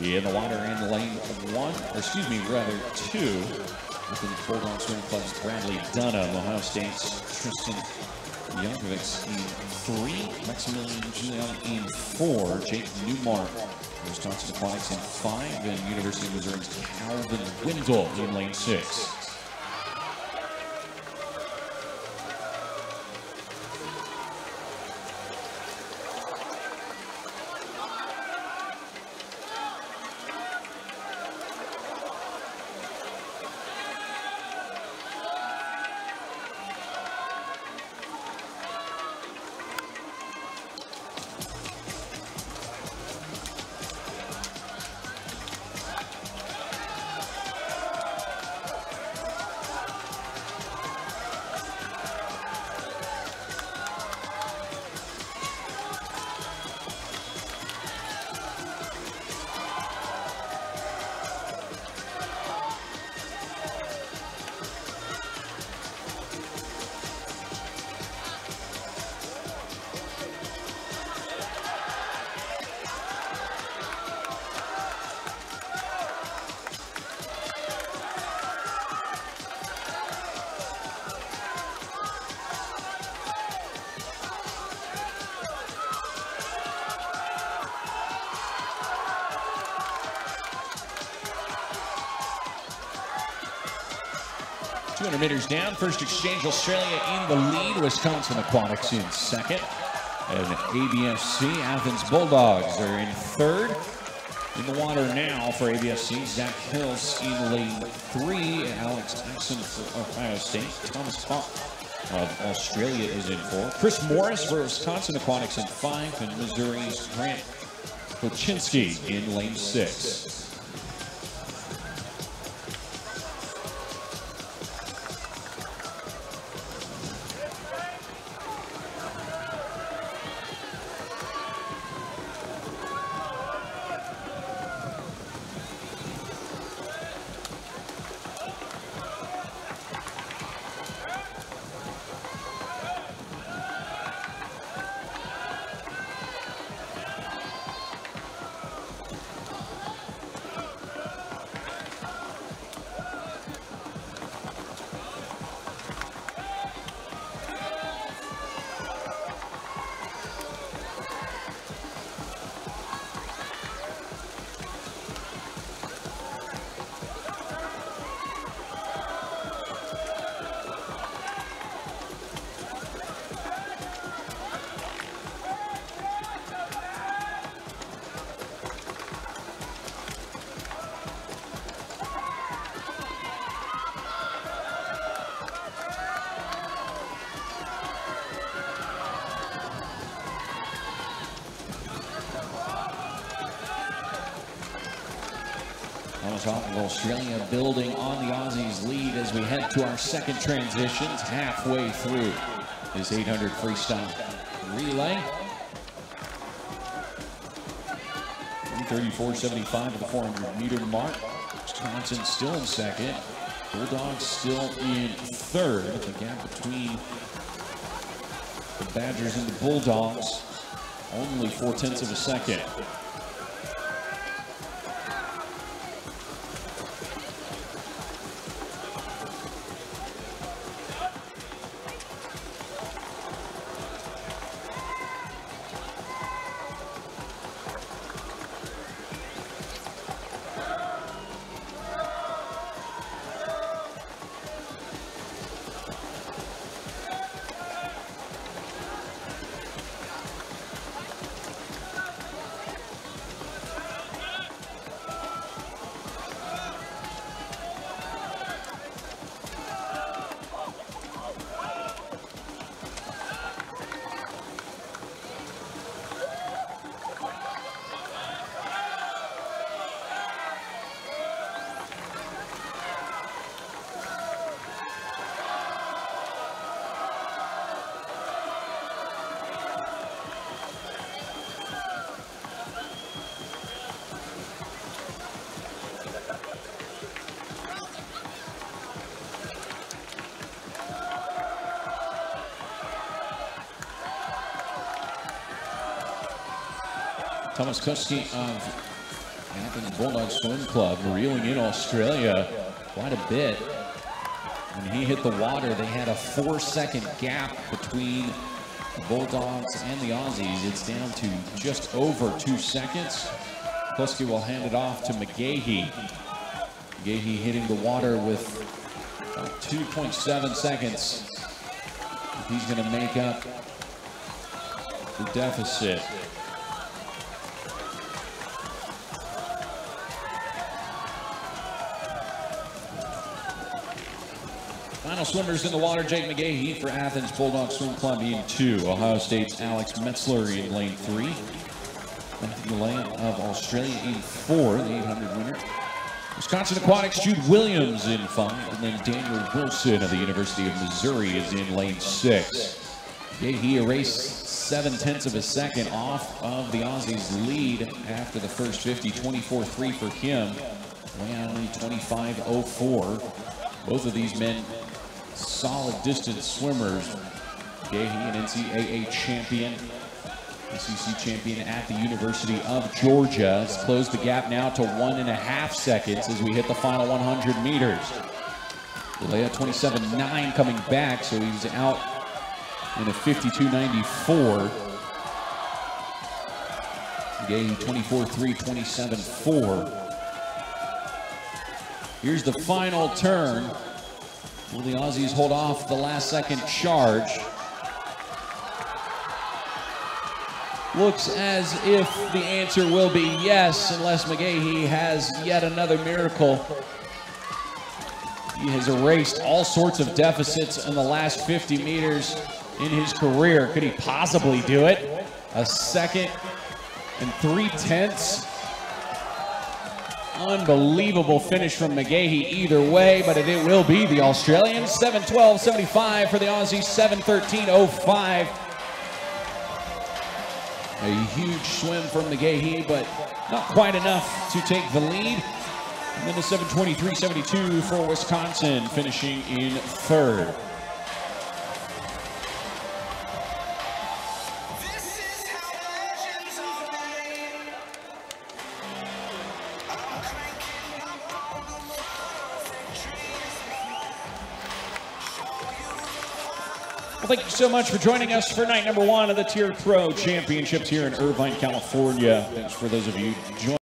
In the water in lane one, or excuse me, rather two. Within the Bulldog Swimming Club's Bradley Dunham, Ohio State's Tristan Yankovic in three, Maximillian Giuliani in four, Jake Newmark, Wisconsin Aquatics in five, and University of Missouri's Calvin Wendell in lane six. 200 meters down. First exchange, Australia in the lead. Wisconsin Aquatics in second. And ABSC, Athens Bulldogs are in third. In the water now for ABSC, Zach Hills in lane three. Alex Axon for Ohio State. Thomas Pop of Australia is in four. Chris Morris for Wisconsin Aquatics in five. And Missouri's Grant Kocinski in lane six. Thomas of Australia building on the Aussies lead as we head to our second transitions halfway through this 800 freestyle relay. 34.75 to the 400 meter mark. Wisconsin still in second. Bulldogs still in third. The gap between the Badgers and the Bulldogs only four tenths of a second. Thomas Koski of Athens Bulldog Swim Club reeling in Australia quite a bit. When he hit the water, they had a four second gap between the Bulldogs and the Aussies. It's down to just over two seconds. Koski will hand it off to Magahey. Magahey hitting the water with 2.7 seconds. He's going to make up the deficit. Final swimmers in the water, Jake Magahey for Athens Bulldog Swim Club in two. Ohio State's Alex Metzler in lane three. Matthew Lane of Australia in four, the 800 winner. Wisconsin Aquatics, Jude Williams in five, and then Daniel Wilson of the University of Missouri is in lane six. He erased seven tenths of a second off of the Aussies' lead after the first 50, 24-3 for him. Way only 25-04. Both of these men solid distance swimmers. Gahey, an NCAA champion, SEC champion at the University of Georgia. It's closed the gap now to one and a half seconds as we hit the final 100 meters. Leia 27.9 coming back, so he's out in a 52.94. Gahey 24.3, 27.4. Here's the final turn. Will the Aussies hold off the last second charge? Looks as if the answer will be yes, unless Magahey has yet another miracle. He has erased all sorts of deficits in the last 50 meters in his career. Could he possibly do it? A second and three tenths Unbelievable finish from Magahey either way, but it, it will be the Australians. 7-12-75 for the Aussie, 7-13-05. A huge swim from Magahey, but not quite enough to take the lead. And then the 7-23-72 for Wisconsin, finishing in third. Well, thank you so much for joining us for night number one of the TYR Pro Championships here in Irvine, California. Thanks for those of you.